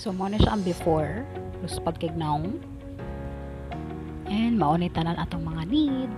So, mo na siya ang before. Luspad kay naong. And, maunay atong mga need.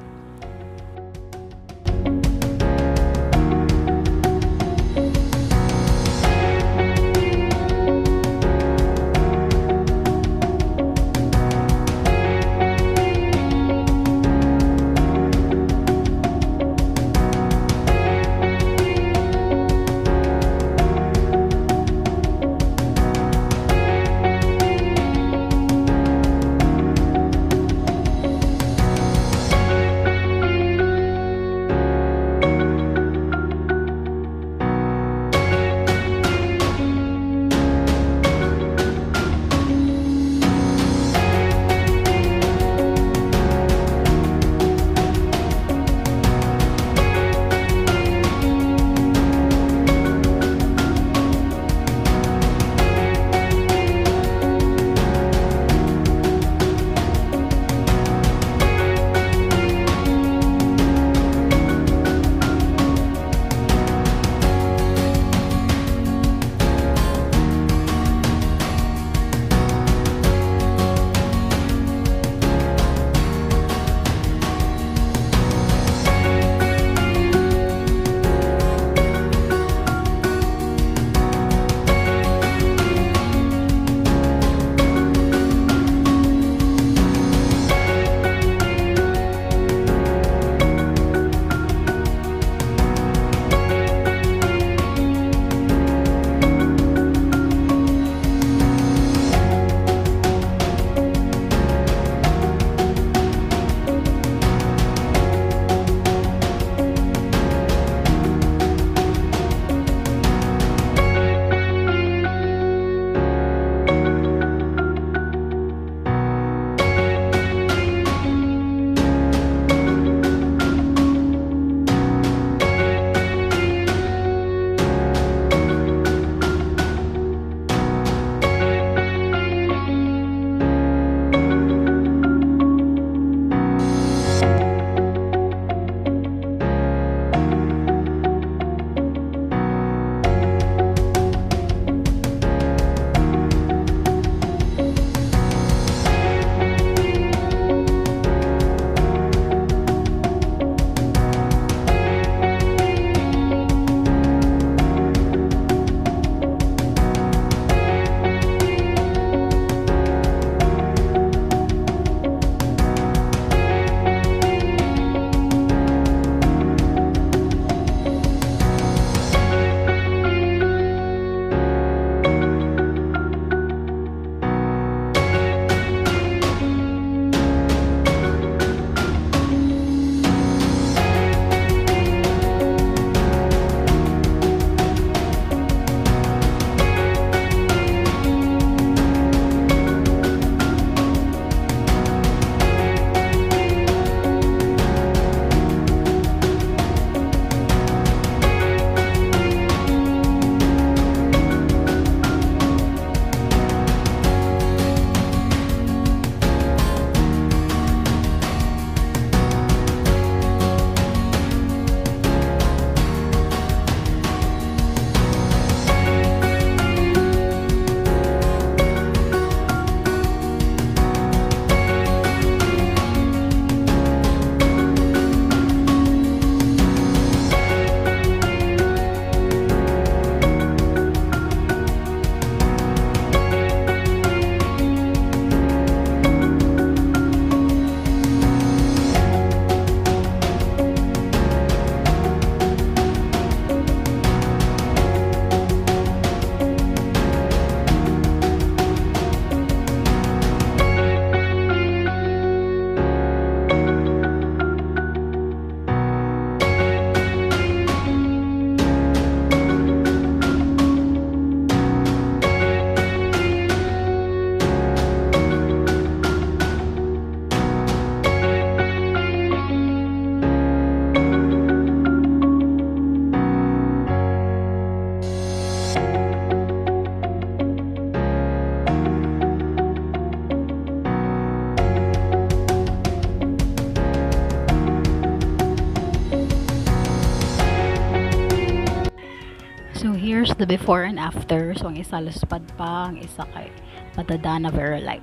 The before and after. So, ang isa luspad pa, ang isa kay madadana very light.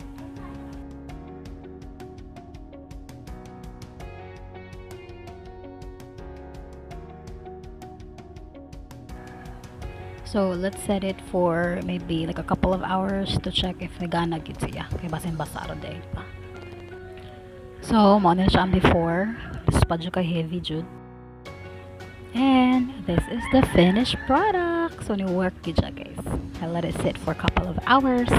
So, let's set it for maybe like a couple of hours to check if nagana gid siya. Kay basin basa ro day pa. So, mo na siya before. Luspad siya kay heavy jud. And this is the finished product. So, ni work siya guys. I let it sit for a couple of hours